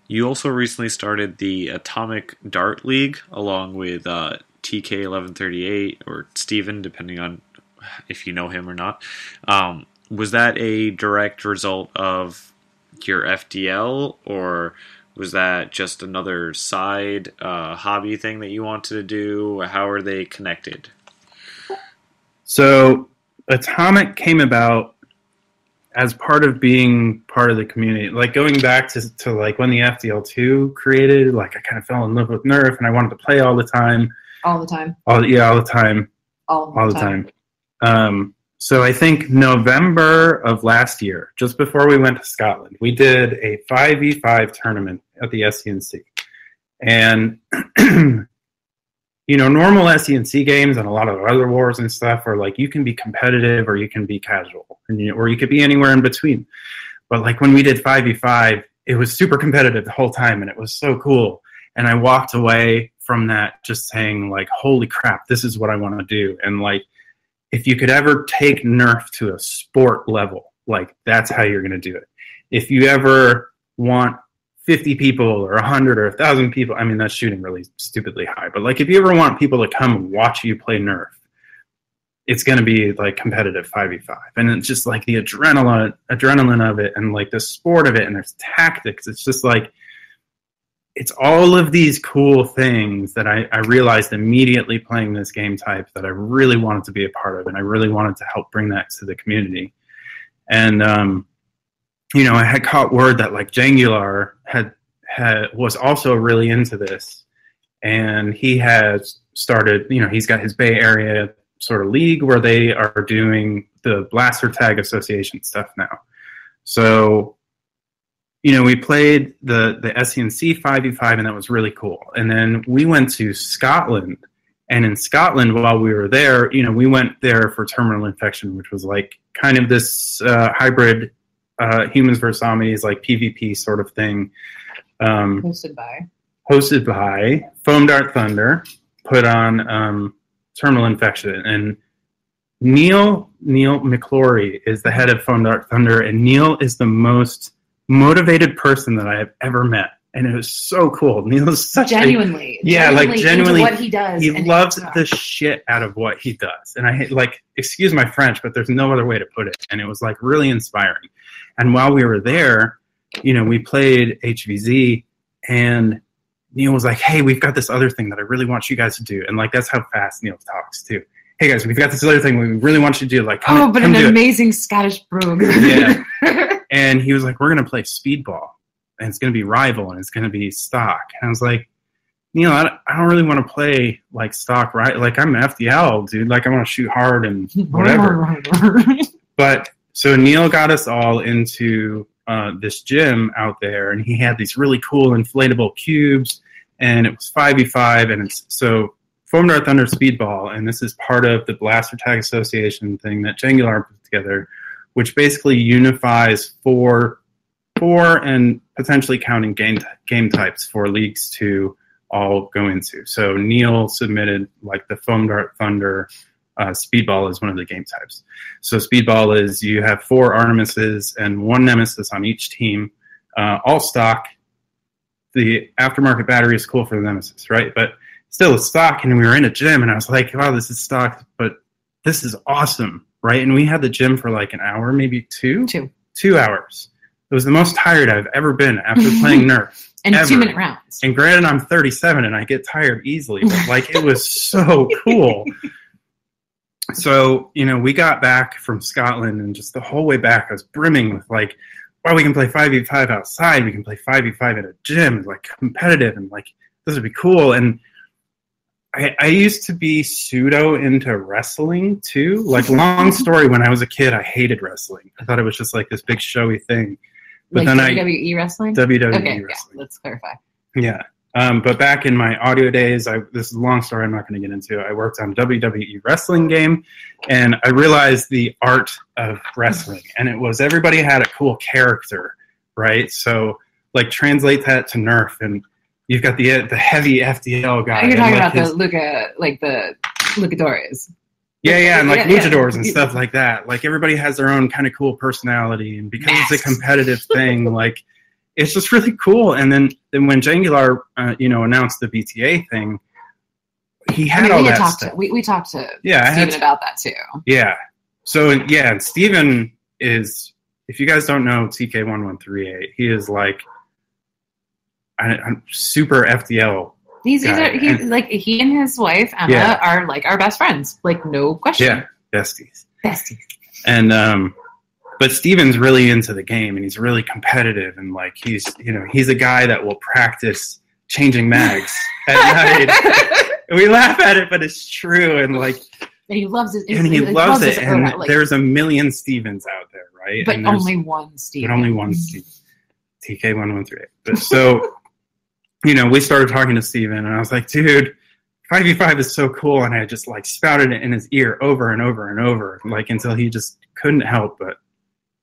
You also recently started the Atomic Dart League along with uh, TK1138 or Steven, depending on if you know him or not. Um, was that a direct result of your FDL, or Was that just another side uh, hobby thing that you wanted to do? How are they connected? So Atomic came about as part of being part of the community. Like going back to, to like when the FDL2 created, like I kind of fell in love with Nerf and I wanted to play all the time. All the time. All yeah, all the time. All, all the time. Um, so I think November of last year, just before we went to Scotland, we did a 5v5 tournament at the SCNC. And, you know, normal SCNC games and a lot of other wars and stuff are like you can be competitive or you can be casual, and you, or you could be anywhere in between. But like when we did 5v5, it was super competitive the whole time and it was so cool. And I walked away from that just saying, like, holy crap, this is what I want to do. And like, if you could ever take Nerf to a sport level, like that's how you're going to do it. If you ever want 50 people or 100 or 1,000 people, I mean, that's shooting really stupidly high, but like if you ever want people to come watch you play Nerf, it's going to be like competitive 5v5 and it's just like the adrenaline adrenaline of it and like the sport of it and there's tactics. It's just like it's all of these cool things that I, I, realized immediately playing this game type that I really wanted to be a part of, and I really wanted to help bring that to the community. And um, you know, I had caught word that like Jangular had had was also really into this, and he has started. You know, he's got his Bay Area sort of league where they are doing the Blaster Tag Association stuff now. So you know, we played the the SCNC 5v5, and that was really cool. And then we went to Scotland, and in Scotland, while we were there, you know, we went there for Terminal Infection, which was like kind of this uh, hybrid uh, humans versus zombies, like PvP sort of thing. Um, hosted by hosted by Foam Dart Thunder, put on um, Terminal Infection, and Neil Neil McClory is the head of Foam Dart Thunder, and Neil is the most motivated person that I have ever met. And it was so cool. Neil is such genuinely, a, yeah, genuinely like genuinely what he does. He loves the shit out of what he does. And I like, excuse my French, but there's no other way to put it. And it was like really inspiring. And while we were there, you know, we played HVZ and Neil was like, Hey, we've got this other thing that I really want you guys to do. And like, that's how fast Neil talks too. Hey guys, we've got this other thing we really want you to do. Like, come, oh, but an amazing it. Scottish brogue. yeah. and he was like, "We're gonna play speedball, and it's gonna be rival, and it's gonna be stock." And I was like, "Neil, I don't, I don't really want to play like stock, right? Like I'm FDL, dude. Like I want to shoot hard and whatever." but so Neil got us all into uh, this gym out there, and he had these really cool inflatable cubes, and it was five v five, and it's so Foam Dart Thunder Speedball, and this is part of the Blaster Tag Association thing that Jangular put together which basically unifies four four and potentially counting game game types for leagues to all go into. So Neil submitted like the Foam Dart Thunder uh, Speedball is one of the game types. So Speedball is you have four Artemises and one Nemesis on each team, uh, all stock. The aftermarket battery is cool for the Nemesis, right? But still, it's stock. And we were in a gym, and I was like, "Wow, this is stock, but this is awesome." right? And we had the gym for like an hour, maybe two, two, two hours. It was the most tired I've ever been after playing Nerf. and ever. two minute rounds. And granted, I'm 37 and I get tired easily, but like it was so cool. So you know, we got back from Scotland, and just the whole way back, I was brimming with like, wow, we can play 5v5 outside. We can play 5v5 at a gym, like competitive, and like this would be cool. And I, I used to be pseudo into wrestling too. Like long story, when I was a kid, I hated wrestling. I thought it was just like this big showy thing. But like then WWE I wrestling. WWE okay, wrestling. Yeah, let's clarify. Yeah. Um, but back in my audio days, I, this is a long story I'm not going to get into. I worked on WWE wrestling game, and I realized the art of wrestling. And it was everybody had a cool character, right? So like translate that to Nerf, and you've got the the heavy FDL guy. You're talking like about his, the Luca, like the Luchadores. Yeah, yeah, and like yeah, luchadors yeah. and stuff like that. Like everybody has their own kind of cool personality, and because Masks. it's a competitive thing, like it's just really cool. And then, then when Jangular, uh, you know, announced the BTA thing, he had I mean, all we that talked stuff. To, we we talked to yeah, Steven about that too. Yeah. So yeah, and Steven is if you guys don't know TK one one three eight, he is like I, I'm super FDL. He's, he's, a, he's And- like he and his wife Emma Yeah. are like our best friends, like no question. Yeah, besties. Besties. And um, but Steven's really into the game, and he's really competitive, and like he's you know he's a guy that will practice changing mags at night. We laugh at it, but it's true, and like and he loves it. and he loves it. And Oda, like, there's a million Stevens out there, right? but only one Steve. but only one mm-hmm. Steve. TK one one three eight. But so, you know, we started talking to Steven and I was like, dude, five v five is so cool, and I just like spouted it in his ear over and over and over, like until he just couldn't help but,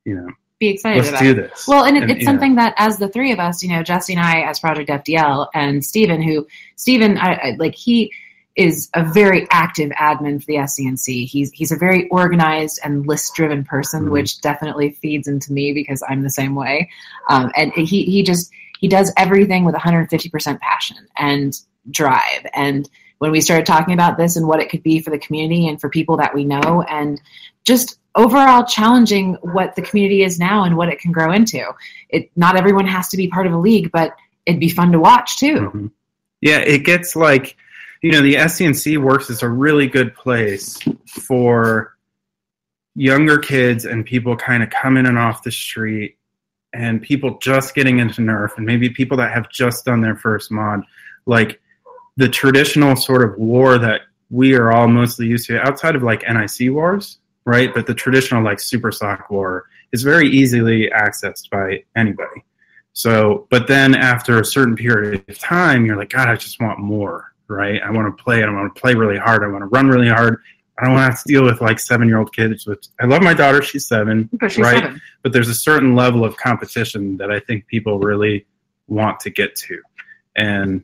you know, Be excited let's about do it. this. Well, and, it, And, it's you know. something that, as the three of us, you know, Jesse and I, as Project FDL, and Stephen, who Stephen, I, I, like he is a very active admin for the SCNC. He's he's a very organized and list driven person, Mhm. which definitely feeds into me because I'm the same way. Um, and he he just he does everything with 150 percent passion and drive. And when we started talking about this and what it could be for the community and for people that we know, and just overall challenging what the community is now and what it can grow into. It not everyone has to be part of a league, but it'd be fun to watch too. Mhm. Yeah, it gets like, you know, the SCNC works as a really good place for younger kids and people kind of coming in and off the street and people just getting into Nerf and maybe people that have just done their first mod. Like the traditional sort of war that we are all mostly used to outside of like NIC wars, right? But the traditional like Super Stock war is very easily accessed by anybody. So, but then after a certain period of time, you're like, God, I just want more, right? I want to play and I want to play really hard. I want to run really hard. I don't want to have to deal with like seven year old kids. Which I love my daughter; she's seven, But she's right? seven. But there's a certain level of competition that I think people really want to get to, and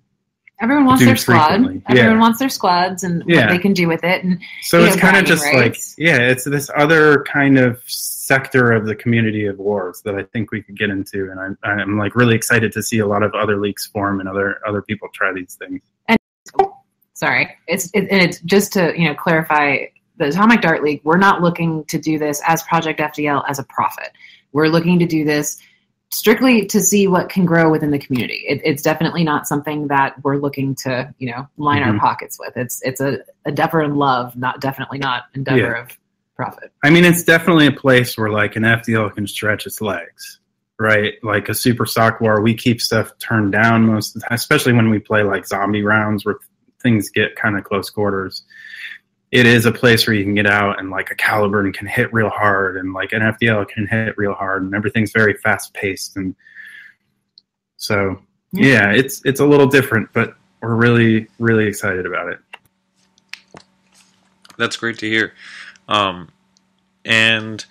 Everyone wants their squad. frequently. Everyone Yeah. wants their squads and Yeah. what they can do with it. And so it's know, kind of just like, yeah, it's this other kind of sector of the community of wars that I think we could get into, and I'm, I'm like really excited to see a lot of other leagues form and other other people try these things. And sorry, it's it, and it's just to you know clarify the Atomic Dart League. We're not looking to do this as Project FDL as a profit. We're looking to do this strictly to see what can grow within the community. It, it's definitely not something that we're looking to you know line our Mhm. pockets with. It's it's a endeavor in love, not definitely not endeavor Yeah. of profit. I mean, it's definitely a place where like an FDL can stretch its legs, right? Like a Super Stock War, we keep stuff turned down most of the time, especially when we play like zombie rounds where things get kind of close quarters. It is a place where you can get out and like a Caliburn can hit real hard and like an FDL can hit real hard and everything's very fast paced and so yeah, it's it's a little different, but we're really really excited about it. That's great to hear. Um, and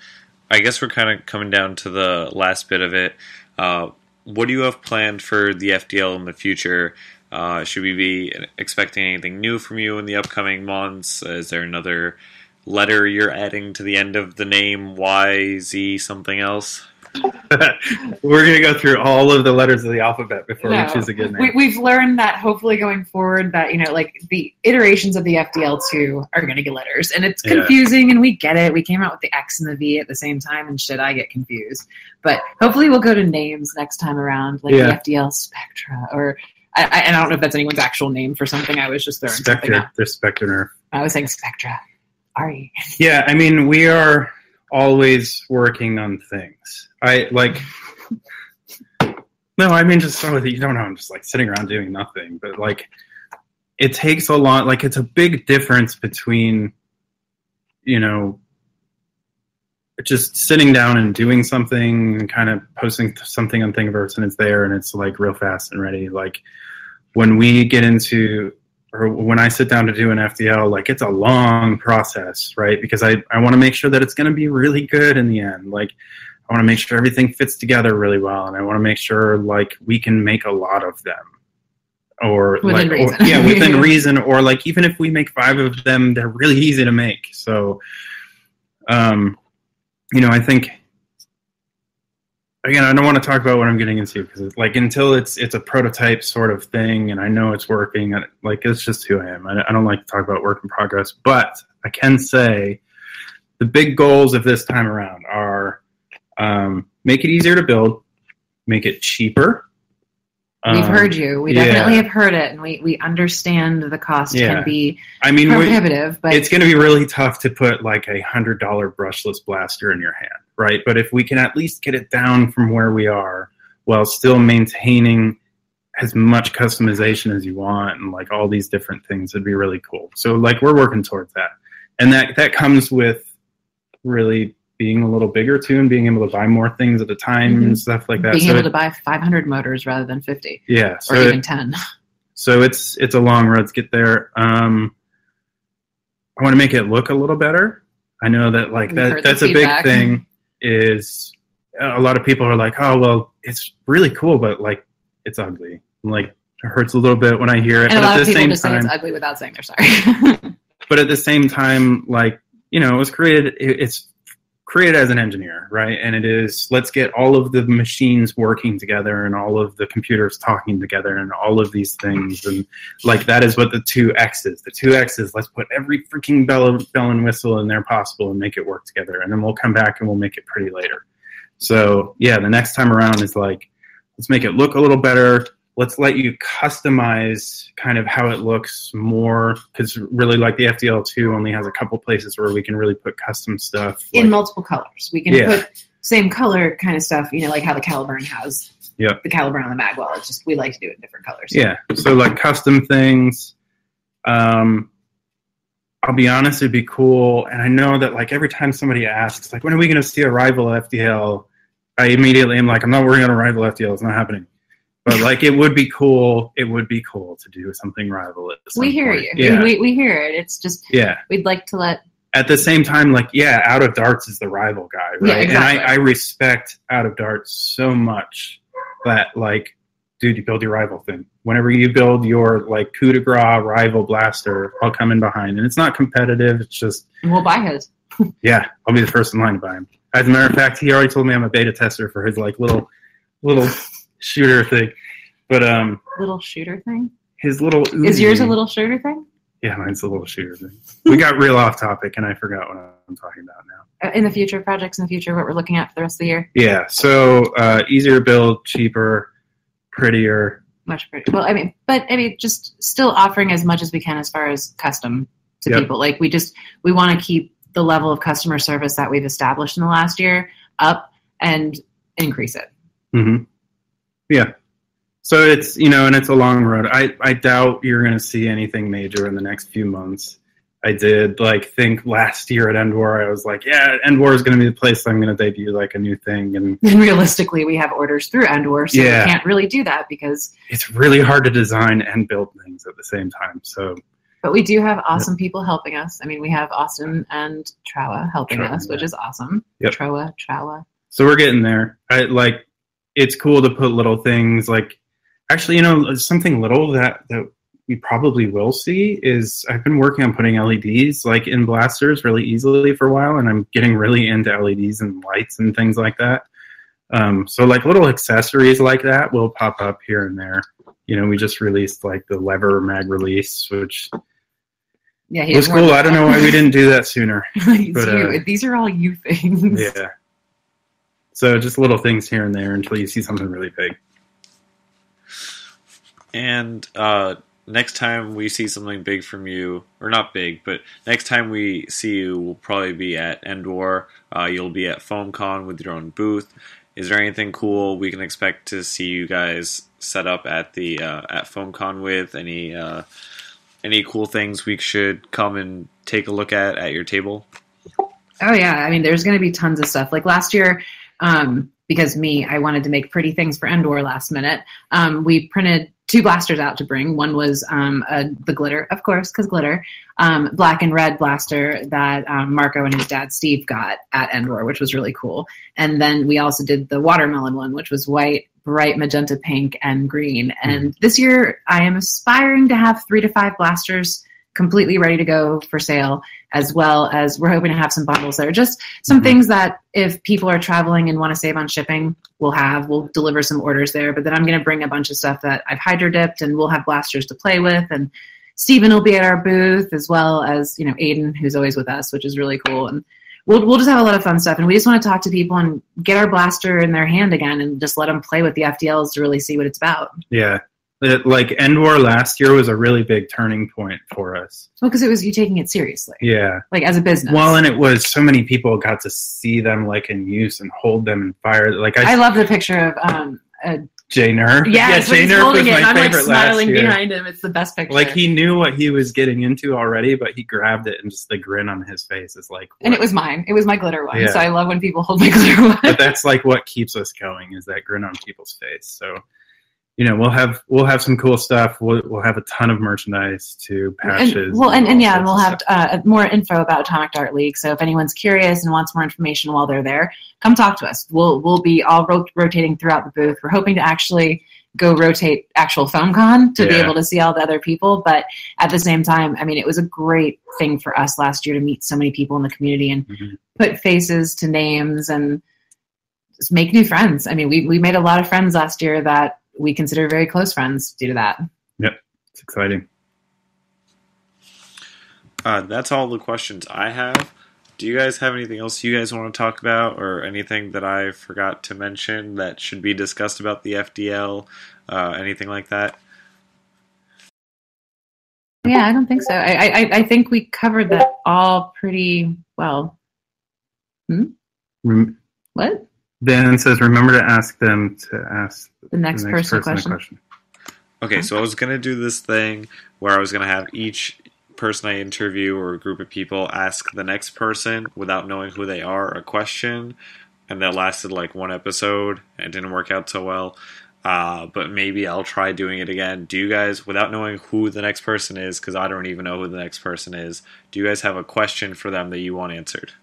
I guess we're kind of coming down to the last bit of it. Uh, what do you have planned for the FDL in the future? Uh, should we be expecting anything new from you in the upcoming months? Is there another letter you're adding to the end of the name? Y, Z, something else? We're gonna go through all of the letters of the alphabet before No. we choose a good name. We, we've learned that hopefully going forward that you know like the iterations of the FDL2 are going to get letters and it's Yeah. confusing and we get it. We came out with the X and the V at the same time and shit I get confused. But hopefully we'll go to names next time around like Yeah. the FDL Spectra or I, I, I don't know if that's anyone's actual name for something. I was just throwing Spectre, there's Spectre Nerf. I was saying Spectra. Are you? Yeah, I mean, we are always working on things. I like. No, I mean, just so that you don't know, I'm just like sitting around doing nothing. But like, it takes a lot. Like, it's a big difference between, you know, just sitting down and doing something and kind of posting something on Thingiverse and it's there and it's like real fast and ready. Like, when we get into or when I sit down to do an FDL, like it's a long process, right? Because I, I want to make sure that it's going to be really good in the end. Like, I want to make sure everything fits together really well, and I want to make sure like we can make a lot of them, or Within like, or- yeah, within reason, or like even if we make five of them, they're really easy to make. So, um, you know, I think again, I don't want to talk about what I'm getting into because like until it's it's a prototype sort of thing, and I know it's working. I- Like it's just who I am. I, I don't like to talk about work in progress, but I can say the big goals of this time around are um, make it easier to build, make it cheaper, We've Um, heard you. We yeah. definitely have heard it, and we, we understand the cost Yeah. can be I mean, prohibitive, but it's going to be really tough to put like a hundred dollar brushless blaster in your hand, right? But if we can at least get it down from where we are while still maintaining as much customization as you want and like all these different things, it'd be really cool. So like we're working towards that, and that that comes with really being a little bigger too, and being able to buy more things at a time Mhm. and stuff like that. being so able it- to buy 500 motors rather than 50 yeah, so or it- even 10. so it's it's a long road to get there. Um, I want to make it look a little better. I know that like We've that that's a big thing. Is a lot of people are like, oh well, it's really cool, but like it's ugly. And, Like it hurts a little bit when I hear it. And a but lot at of the people same just say time, it's ugly without saying they're sorry. but at the same time, like you know, it was created. it- It's created as an engineer, right? And it is let's get all of the machines working together and all of the computers talking together and all of these things and like that is what the two X is. The two X is let's put every freaking bell, bell and whistle in there possible and make it work together, and then we'll come back and we'll make it pretty later. So yeah, the next time around is like let's make it look a little better let's let you customize kind of how it looks more because really like the FDL2 only has a couple places where we can really put custom stuff. in like- multiple colors. We can Yeah. put same color kind of stuff, you know, like how the Caliburn has Yep. the Caliburn on the Magwell. It's just we like to do it in different colors. yeah, so like custom things. Um, I'll be honest, it'd be cool. And I know that like every time somebody asks, like, when are we going to see a rival FDL? I immediately am like, I'm not working on a rival FDL. It's not happening. But like, it would be cool. It would be cool to do something rival. At some We hear point. you. Yeah. We, we hear it. It's just yeah. we'd like to let at the same time, like, yeah, Out of Darts is the rival guy, right? Yeah, exactly. And I, I respect Out of Darts so much that, like, dude, you build your rival thing. Whenever you build your, like, coup de grace rival blaster, I'll come in behind. And it's not competitive. It's just, we'll buy his. yeah, I'll be the first in line to buy him. As a matter of fact, he already told me I'm a beta tester for his, like, little, little shooter thing. But, um, Little shooter thing. his little. Is yours a little shooter thing? Yeah, mine's a little shooter thing. We got real off topic, and I forgot what I'm talking about now. Uh, In the future, projects in the future, what we're looking at for the rest of the year. Yeah, so uh, easier to build, cheaper, prettier. Much pretty. Well, I mean, but I mean, just still offering as much as we can as far as custom to Yep. people. Like we just we want to keep the level of customer service that we've established in the last year up and increase it. hmm Yeah. So it's you know, and it's a long road. I I doubt you're going to see anything major in the next few months. I did like think last year at Endwar, I was like, yeah, Endwar is going to be the place I'm going to debut like a new thing, and realistically, we have orders through Endwar, so Yeah. we can't really do that because. it's really hard to design and build things at the same time. So But we do have awesome people helping us. I mean, we have Austin and Trowa helping Trowa, us, which yeah. is awesome. Yep. Trowa, Trowa. so we're getting there. I like it's cool to put little things like actually, you know, something little that that we probably will see is I've been working on putting LEDs like in blasters really easily for a while, and I'm getting really into LEDs and lights and things like that. Um, so like little accessories like that will pop up here and there. You know, we just released like the lever mag release, which Yeah, was cool. I don't know why we didn't do that sooner. But, uh, These are all you things. Yeah. So just little things here and there until you see something really big. And uh, next time we see something big from you, or not big, but next time we see you, we'll probably be at Endwar. Uh, you'll be at FoamCon with your own booth. Is there anything cool we can expect to see you guys set up at the uh, at FoamCon with? Any uh, any cool things we should come and take a look at at your table? Oh yeah, I mean, there's going to be tons of stuff. Like last year, um, because me, I wanted to make pretty things for Endwar last minute. Um, we printed two blasters out to bring. One was um, a, the glitter, of course, because glitter, um, black and red blaster that um, Marco and his dad Steve got at Endwar, which was really cool. And then we also did the watermelon one, which was white, bright magenta pink, and green. And this year, I am aspiring to have three to five blasters completely ready to go for sale as well as we're hoping to have some bundles there. Just some Mhm. things that if people are traveling and want to save on shipping, we'll have. We'll deliver some orders there. But then I'm going to bring a bunch of stuff that I've hydro dipped and we'll have blasters to play with. And Stephen will be at our booth as well as, you know, Aiden, who's always with us, which is really cool. And we'll we'll just have a lot of fun stuff, and we just want to talk to people and get our blaster in their hand again, and just let them play with the FDLs to really see what it's about. Yeah. It, like End War last year was a really big turning point for us. Well, because it was you taking it seriously, Yeah. like as a business. Well, and it was so many people got to see them like in use and hold them and fire. Like I, I love the picture of um, uh, Jay Nerf. yeah, yeah Jay Nerf was my I'm like favorite last smiling year. behind him. It's the best picture. Like he knew what he was getting into already, but he grabbed it and just the grin on his face is like. and it was mine. It was my glitter one. Yeah. So I love when people hold my glitter one. but that's like what keeps us going is that grin on people's face. So, you know, we'll have we'll have some cool stuff. We'll we'll have a ton of merchandise to patches. And, well, and, and all yeah, and we'll have uh, more info about Atomic Dart League. So if anyone's curious and wants more information while they're there, come talk to us. We'll we'll be all ro- rotating throughout the booth. We're hoping to actually go rotate actual FoamCon to be able to see all the other people. But at the same time, I mean, it was a great thing for us last year to meet so many people in the community and Mhm. put faces to names and just make new friends. I mean, we we made a lot of friends last year that we consider very close friends due to that. Yep, it's exciting. Uh, that's all the questions I have. Do you guys have anything else you guys want to talk about, or anything that I forgot to mention that should be discussed about the FDL? Uh, anything like that? Yeah, I don't think so. I, I, I think we covered that all pretty well. Rem- What? Dan says, remember to ask them to ask The next, the person, a question. Okay, so I was gonna do this thing where I was gonna have each person I interview or a group of people ask the next person without knowing who they are a question, and that lasted like one episode and it didn't work out so well. Uh, but maybe I'll try doing it again. Do you guys, without knowing who the next person is, because I don't even know who the next person is, do you guys have a question for them that you want answered?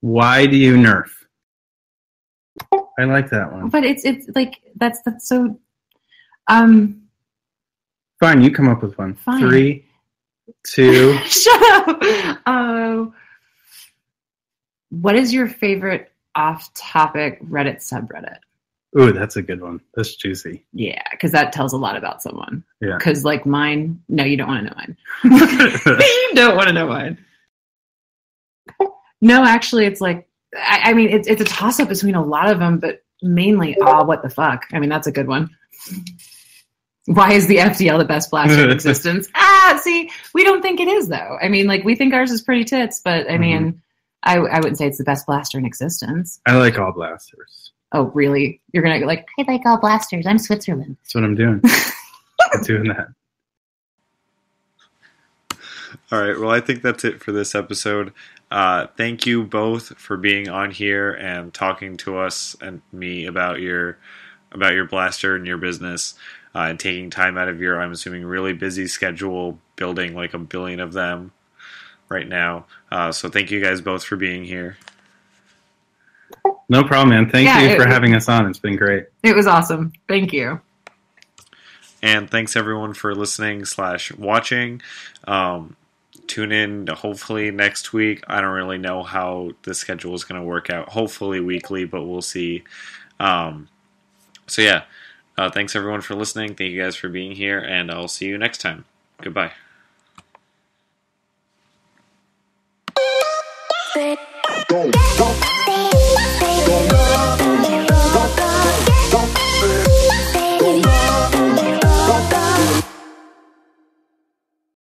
Why do you nerf? I like that one. But it's it's like that's that's so. Um, Fine, you come up with one. Fine. Three, two. shut up. Uh, what is your favorite off-topic Reddit subreddit? Ooh, that's a good one. That's juicy. Yeah, because that tells a lot about someone. Yeah. Because like mine, no, you don't want to know mine. you don't want to know mine. No, actually, it's like I, I mean, it's it's a toss up between a lot of them, but mainly, ah, what the fuck? I mean, that's a good one. Why is the FDL the best blaster in existence? ah, see, we don't think it is though. I mean, like we think ours is pretty tits, but I mean, I I wouldn't say it's the best blaster in existence. I like all blasters. Oh, really? You're gonna like I like all blasters. I'm Switzerland. That's what I'm doing. I'm doing that. All right. Well, I think that's it for this episode. Uh, thank you both for being on here and talking to us and me about your about your blaster and your business uh, and taking time out of your, I'm assuming, really busy schedule building like a billion of them right now. Uh, so thank you guys both for being here. No problem, man. Thank Yeah, you it- for having us on. It's been great. It was awesome. Thank you. And thanks everyone for listening slash watching. Um, tune in hopefully next week. I don't really know how the schedule is going to work out. Hopefully weekly, but we'll see. Um, so yeah, uh, thanks everyone for listening. Thank you guys for being here, and I'll see you next time. Goodbye. Go, go. Go,